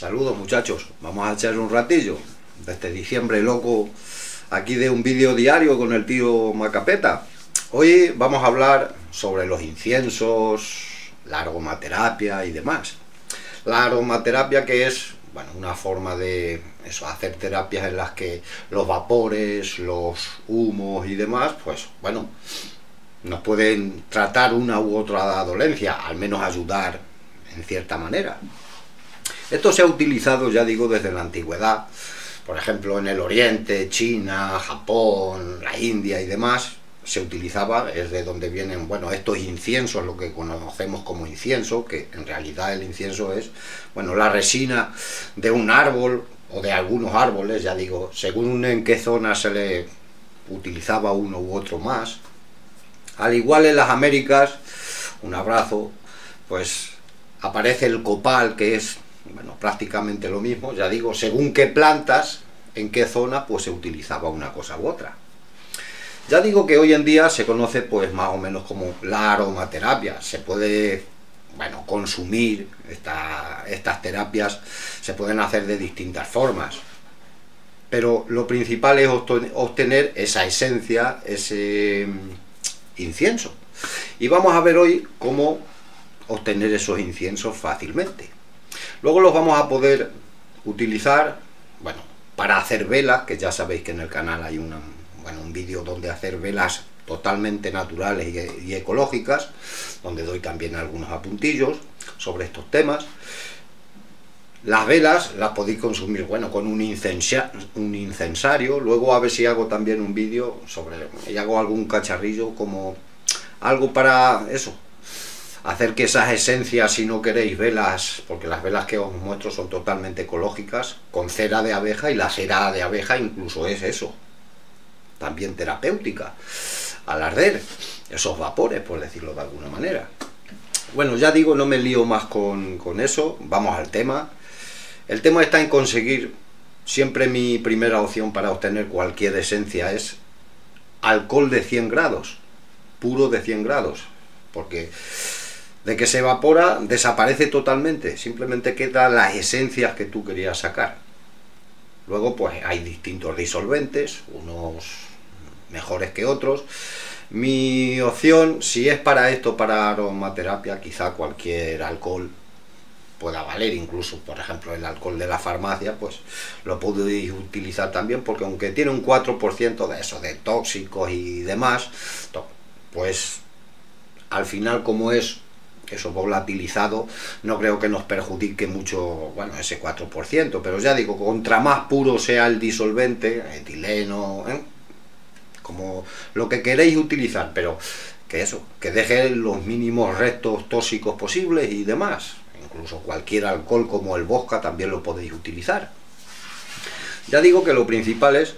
Saludos muchachos, vamos a echar un ratillo este diciembre loco aquí de un vídeo diario con el tío Macapeta. Hoy vamos a hablar sobre los inciensos, la aromaterapia y demás. La aromaterapia que es bueno, una forma de eso, hacer terapias en las que los vapores, los humos y demás, pues bueno, nos pueden tratar una u otra dolencia, al menos ayudar en cierta manera. Esto se ha utilizado, ya digo, desde la antigüedad, por ejemplo, en el Oriente, China, Japón, la India y demás, se utilizaba, es de donde vienen, bueno, estos inciensos, lo que conocemos como incienso, que en realidad el incienso es, bueno, la resina de un árbol o de algunos árboles, ya digo, según en qué zona se le utilizaba uno u otro más. Al igual en las Américas, un abrazo, pues aparece el copal, que es, bueno, prácticamente lo mismo, ya digo, según qué plantas, en qué zona, pues se utilizaba una cosa u otra. Ya digo que hoy en día se conoce pues más o menos como la aromaterapia. Se puede, bueno, consumir estas terapias, se pueden hacer de distintas formas. Pero lo principal es obtener esa esencia, ese mm, incienso. Y vamos a ver hoy cómo obtener esos inciensos fácilmente. Luego los vamos a poder utilizar, bueno, para hacer velas, que ya sabéis que en el canal hay bueno, un vídeo donde hacer velas totalmente naturales y, ecológicas, donde doy también algunos apuntillos sobre estos temas. Las velas las podéis consumir, bueno, con un, un incensario, luego a ver si hago también un vídeo sobre, y hago algún cacharrillo como algo para eso, hacer que esas esencias, si no queréis velas, porque las velas que os muestro son totalmente ecológicas, con cera de abeja, y la cera de abeja incluso es eso, también terapéutica, al arder esos vapores, por decirlo de alguna manera. Bueno, ya digo, no me lío más con, con eso, vamos al tema. El tema está en conseguir, siempre mi primera opción para obtener cualquier esencia es alcohol de 100 grados, puro de 100 grados, porque de que se evapora desaparece totalmente, simplemente quedan las esencias que tú querías sacar. Luego pues hay distintos disolventes, unos mejores que otros. Mi opción, si es para esto, para aromaterapia, quizá cualquier alcohol pueda valer, incluso por ejemplo el alcohol de la farmacia, pues lo podéis utilizar también, porque aunque tiene un 4% de eso, de tóxicos y demás, pues al final como es eso volatilizado, no creo que nos perjudique mucho, bueno, ese 4%, pero ya digo, contra más puro sea el disolvente, etileno, ¿eh? como lo que queréis utilizar, pero que eso, que deje los mínimos restos tóxicos posibles y demás. Incluso cualquier alcohol como el vodka también lo podéis utilizar. Ya digo que lo principal es,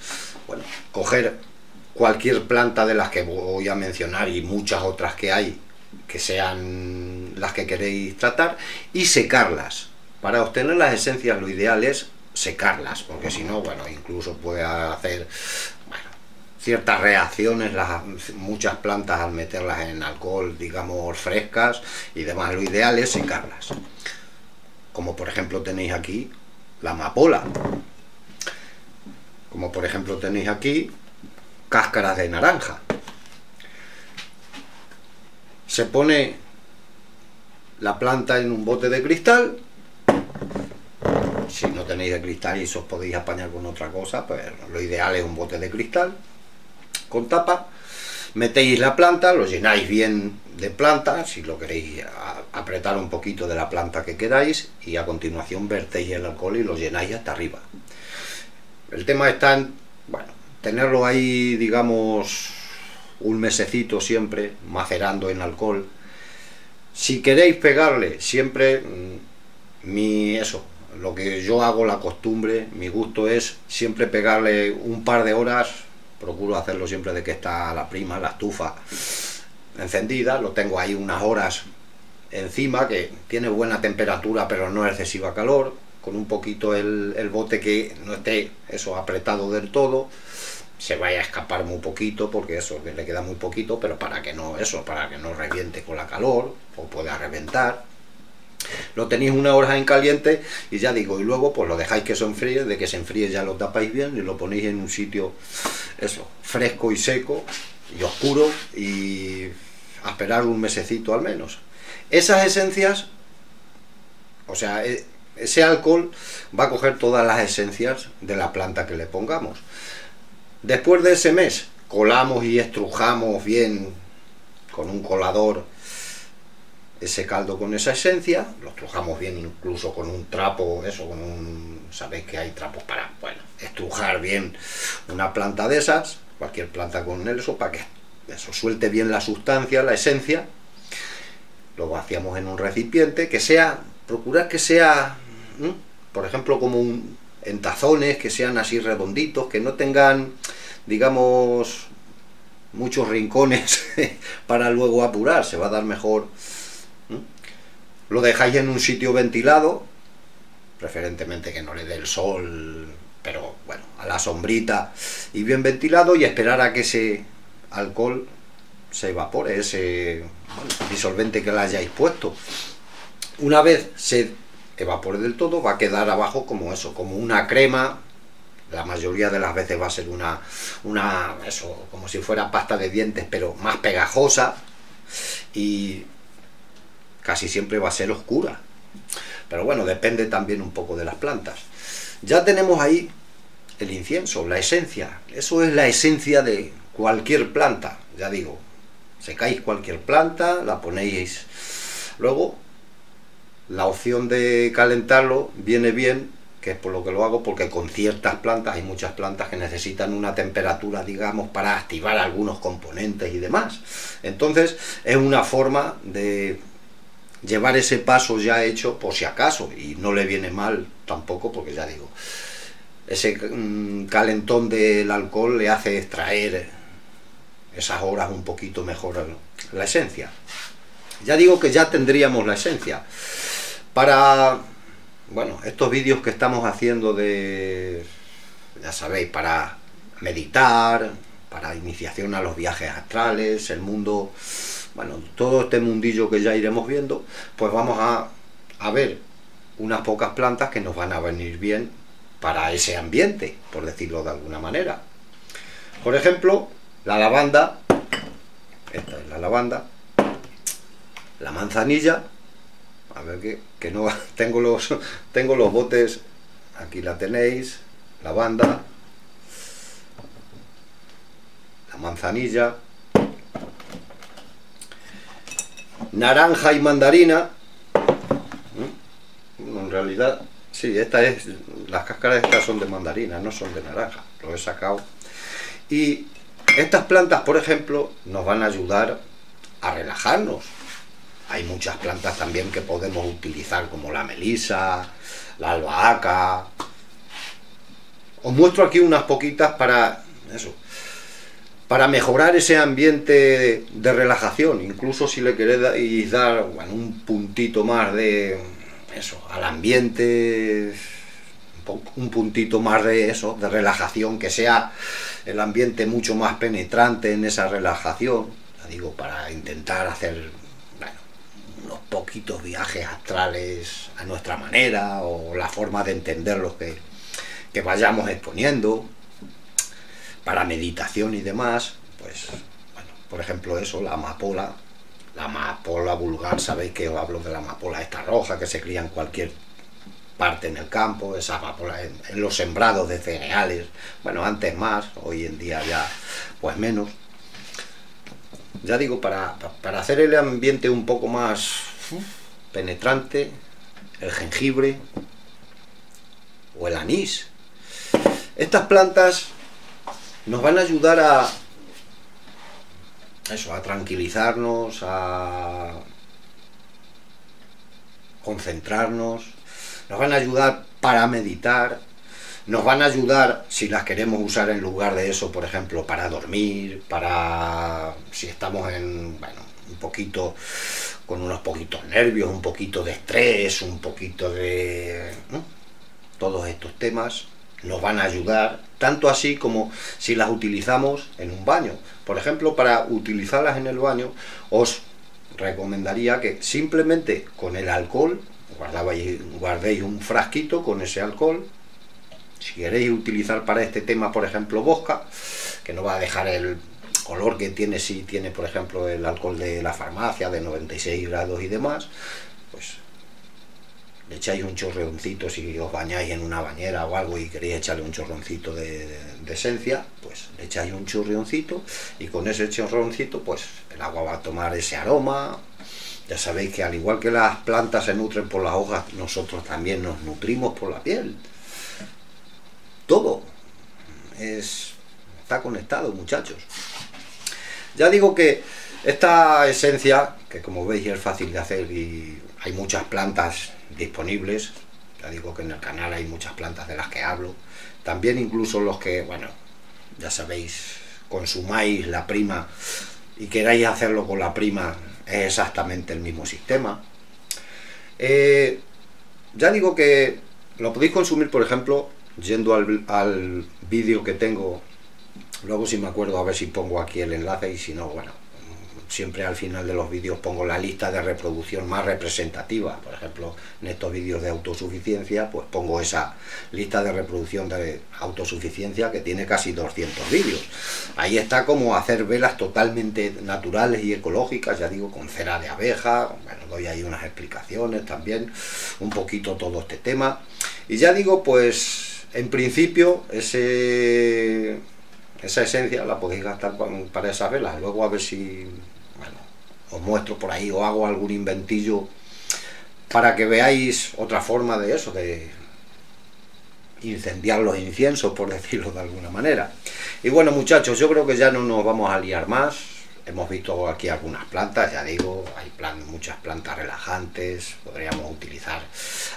bueno, coger cualquier planta de las que voy a mencionar y muchas otras que hay, que sean las que queréis tratar, y secarlas. Para obtener las esencias lo ideal es secarlas, porque si no, bueno, incluso puede hacer ciertas reacciones, las, muchas plantas al meterlas en alcohol, digamos, frescas y demás. Lo ideal es secarlas. Como por ejemplo tenéis aquí la amapola. Como por ejemplo tenéis aquí cáscaras de naranja. Se pone la planta en un bote de cristal. Si no tenéis de cristal y os podéis apañar con otra cosa, pues lo ideal es un bote de cristal con tapa, metéis la planta, lo llenáis bien de planta, si lo queréis apretar un poquito de la planta que queráis, y a continuación vertéis el alcohol y lo llenáis hasta arriba. El tema está en, bueno, tenerlo ahí, digamos, un mesecito siempre, macerando en alcohol. Si queréis pegarle, siempre, mm, mi, eso, lo que yo hago, la costumbre, mi gusto es siempre pegarle un par de horas. Procuro hacerlo siempre de que está la prima, la estufa encendida, lo tengo ahí unas horas encima, que tiene buena temperatura pero no excesiva calor, con un poquito el, bote que no esté eso apretado del todo, se vaya a escapar muy poquito, porque eso le queda muy poquito, pero para que no eso, para que no reviente con la calor, o pueda reventar. lo tenéis una hora en caliente y ya digo, y luego pues lo dejáis que se enfríe, de que se enfríe ya lo tapáis bien y lo ponéis en un sitio, eso, fresco y seco y oscuro y a esperar un mesecito al menos. Esas esencias, o sea, e, ese alcohol va a coger todas las esencias de la planta que le pongamos. Después de ese mes, colamos y estrujamos bien con un colador ese caldo con esa esencia, lo estrujamos bien incluso con un trapo, eso, con un... sabéis que hay trapos para, bueno, estrujar bien una planta de esas, cualquier planta con eso, para que eso suelte bien la sustancia, la esencia, lo vaciamos en un recipiente, que sea, procurar que sea, por ejemplo, como un, en tazones, que sean así redonditos, que no tengan, digamos, muchos rincones para luego apurar, se va a dar mejor lo dejáis en un sitio ventilado, preferentemente que no le dé el sol, pero bueno, a la sombrita y bien ventilado y esperar a que ese alcohol se evapore, ese disolvente que le hayáis puesto. Una vez se evapore del todo, va a quedar abajo como eso, como una crema. La mayoría de las veces va a ser una, una eso, como si fuera pasta de dientes, pero más pegajosa. Y casi siempre va a ser oscura. Pero bueno, depende también un poco de las plantas. Ya tenemos ahí el incienso, la esencia. Eso es la esencia de cualquier planta, ya digo. Secáis cualquier planta, la ponéis. Luego, la opción de calentarlo viene bien, que es por lo que lo hago, porque con ciertas plantas, hay muchas plantas que necesitan una temperatura, digamos, para activar algunos componentes y demás. Entonces, es una forma de llevar ese paso ya hecho por si acaso y no le viene mal tampoco porque ya digo ese mm, calentón del alcohol le hace extraer esas horas un poquito mejor la esencia ya digo que ya tendríamos la esencia para bueno estos vídeos que estamos haciendo de ya sabéis para meditar para iniciación a los viajes astrales el mundo bueno, todo este mundillo que ya iremos viendo, pues vamos a, ver unas pocas plantas que nos van a venir bien para ese ambiente, por decirlo de alguna manera. Por ejemplo, la lavanda, esta es la lavanda, la manzanilla, a ver que, que no tengo los tengo los botes, aquí la tenéis, lavanda, la manzanilla, naranja y mandarina. En realidad, sí, esta es, las cáscaras estas son de mandarina, no son de naranja, lo he sacado. Y estas plantas, por ejemplo, nos van a ayudar a relajarnos. Hay muchas plantas también que podemos utilizar, como la melisa, la albahaca. Os muestro aquí unas poquitas para eso, para mejorar ese ambiente de relajación, incluso si le queréis dar un puntito más de eso, al ambiente, un poquito más de eso, de relajación, que sea el ambiente mucho más penetrante en esa relajación, digo, para intentar hacer unos poquitos viajes astrales a nuestra manera o la forma de entenderlos que, que vayamos exponiendo para meditación y demás, pues, bueno, por ejemplo eso, la amapola, la amapola vulgar, sabéis que os hablo de la amapola esta roja que se cría en cualquier parte en el campo, esa amapola en, los sembrados de cereales, bueno, antes más, hoy en día ya pues menos. Ya digo, para, para hacer el ambiente un poco más penetrante, el jengibre o el anís. Estas plantas nos van a ayudar a eso, a tranquilizarnos, a concentrarnos, nos van a ayudar para meditar, nos van a ayudar si las queremos usar en lugar de eso, por ejemplo, para dormir, para si estamos en, bueno, un poquito con unos poquitos nervios, un poquito de estrés, un poquito de todos estos temas nos van a ayudar, tanto así como si las utilizamos en un baño. Por ejemplo, para utilizarlas en el baño, os recomendaría que simplemente con el alcohol guardéis un frasquito con ese alcohol. Si queréis utilizar para este tema, por ejemplo, bosca, que no va a dejar el color que tiene si tiene, por ejemplo, el alcohol de la farmacia de 96 grados y demás, pues le echáis un chorreoncito si os bañáis en una bañera o algo y queréis echarle un chorroncito de, esencia, pues le echáis un chorreoncito y con ese chorroncito pues el agua va a tomar ese aroma. Ya sabéis que al igual que las plantas se nutren por las hojas, nosotros también nos nutrimos por la piel. Todo es, está conectado, muchachos. Ya digo que esta esencia, que como veis es fácil de hacer y hay muchas plantas disponibles, ya digo que en el canal hay muchas plantas de las que hablo, también incluso los que, bueno, ya sabéis, consumáis la prima y queráis hacerlo con la prima, es exactamente el mismo sistema. Eh, ya digo que lo podéis consumir, por ejemplo, yendo al, al vídeo que tengo, luego si me acuerdo a ver si pongo aquí el enlace y si no, bueno, siempre al final de los vídeos pongo la lista de reproducción más representativa. Por ejemplo, en estos vídeos de autosuficiencia, pues pongo esa lista de reproducción de autosuficiencia que tiene casi 200 vídeos. Ahí está como hacer velas totalmente naturales y ecológicas, ya digo, con cera de abeja, bueno, doy ahí unas explicaciones también, un poquito todo este tema. Y ya digo, pues en principio ese esa esencia la podéis gastar para esas velas. Luego a ver si os muestro por ahí o hago algún inventillo para que veáis otra forma de eso, de incendiar los inciensos, por decirlo de alguna manera. Y bueno, muchachos, yo creo que ya no nos vamos a liar más. Hemos visto aquí algunas plantas, ya digo, hay muchas plantas relajantes, podríamos utilizar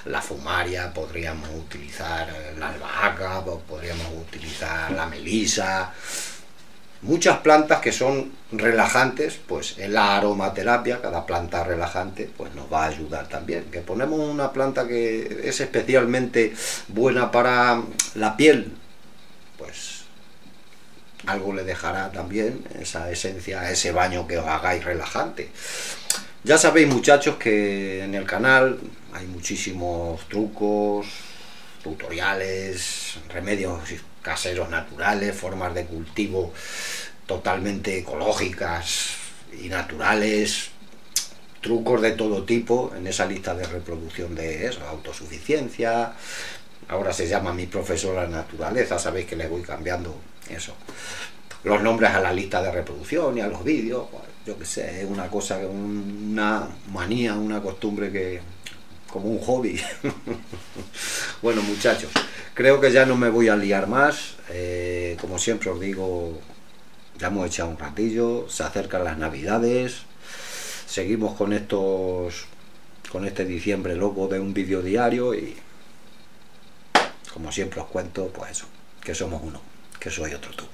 la fumaria, podríamos utilizar la albahaca, podríamos utilizar la melisa, muchas plantas que son relajantes, pues en la aromaterapia, cada planta relajante, pues nos va a ayudar también. Que ponemos una planta que es especialmente buena para la piel, pues algo le dejará también esa esencia, ese baño que os hagáis relajante. Ya sabéis muchachos que en el canal hay muchísimos trucos, tutoriales, remedios caseros naturales, formas de cultivo totalmente ecológicas y naturales, trucos de todo tipo en esa lista de reproducción de eso, autosuficiencia, ahora se llama mi profesora naturaleza, sabéis que le voy cambiando eso, los nombres a la lista de reproducción y a los vídeos, pues, yo que sé, es una cosa, una manía, una costumbre que, como un hobby. bueno muchachos, creo que ya no me voy a liar más. Eh, como siempre os digo, ya hemos echado un ratillo, se acercan las navidades. Seguimos con estos con este diciembre loco de un vídeo diario y como siempre os cuento, pues eso, que somos uno, que soy otro tú.